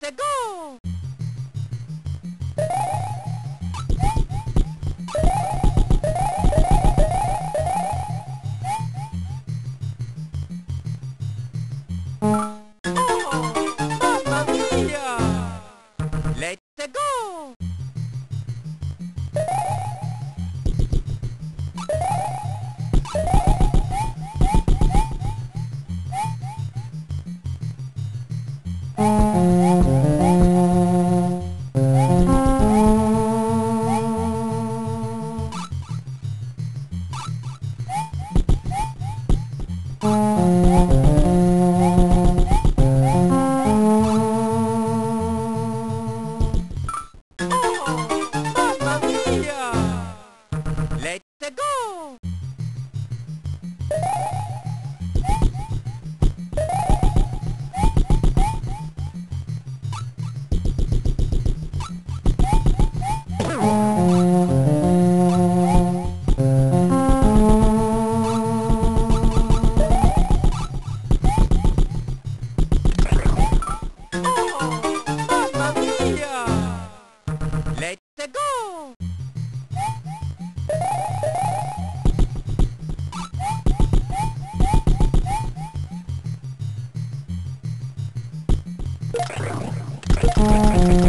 Let's Thank you.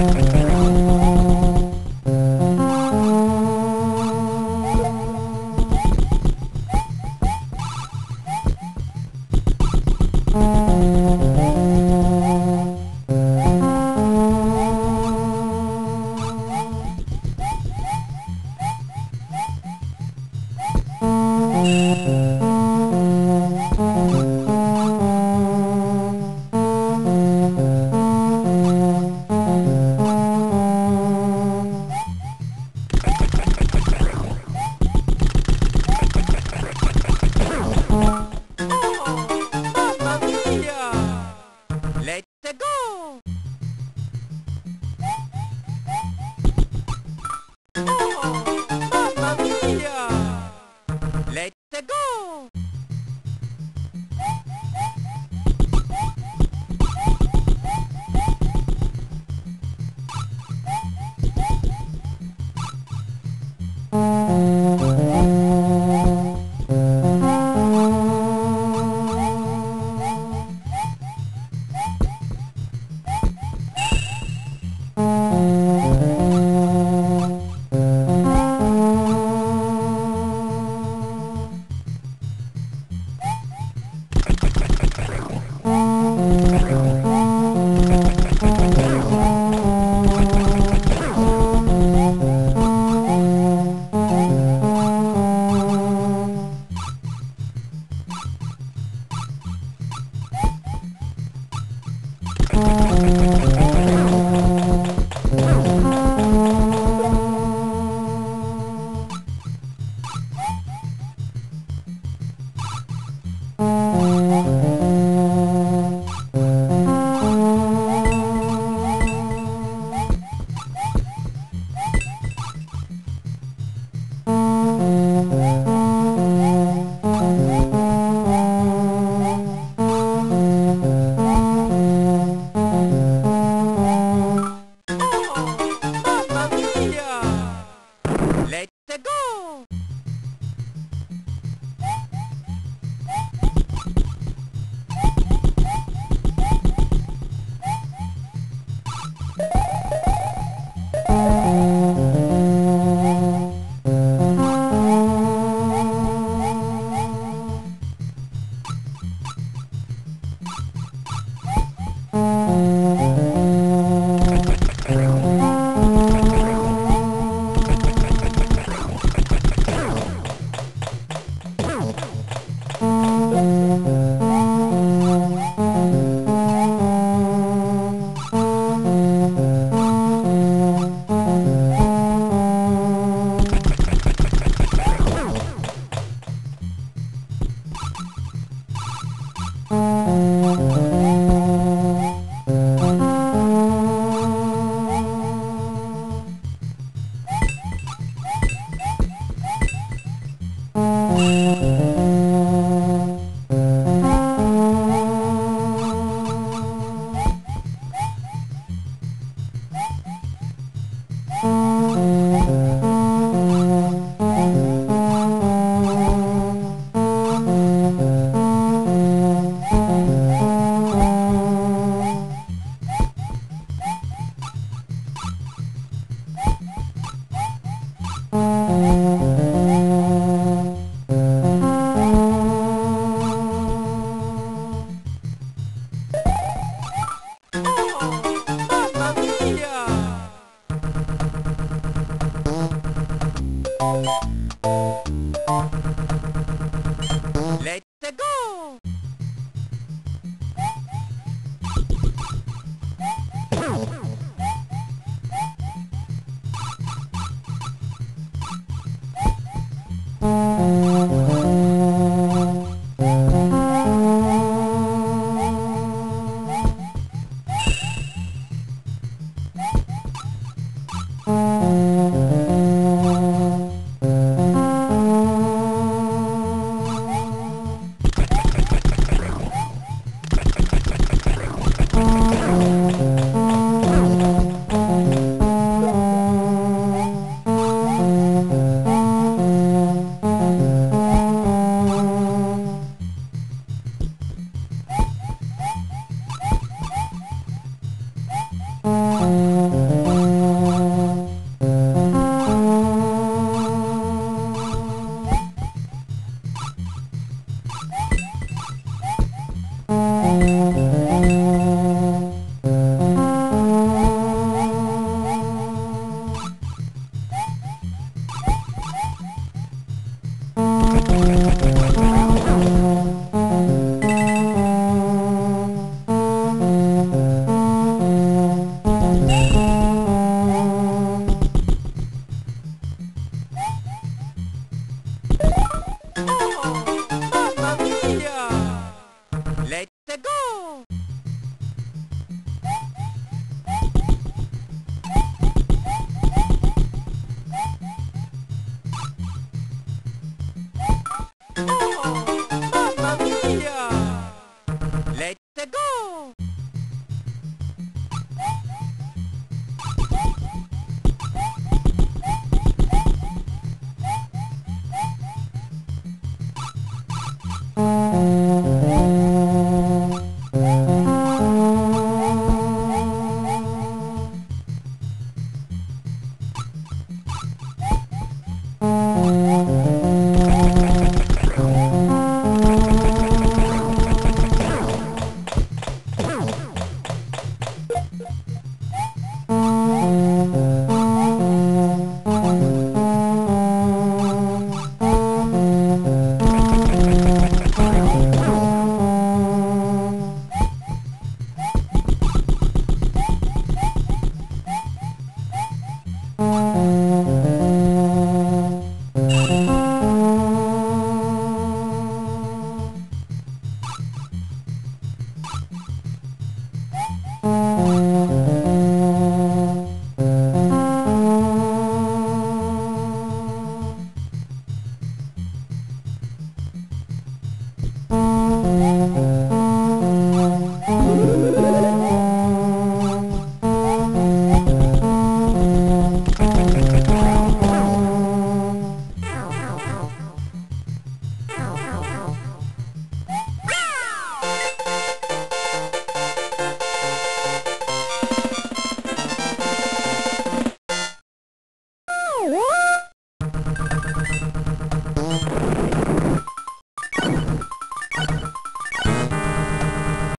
Let's go!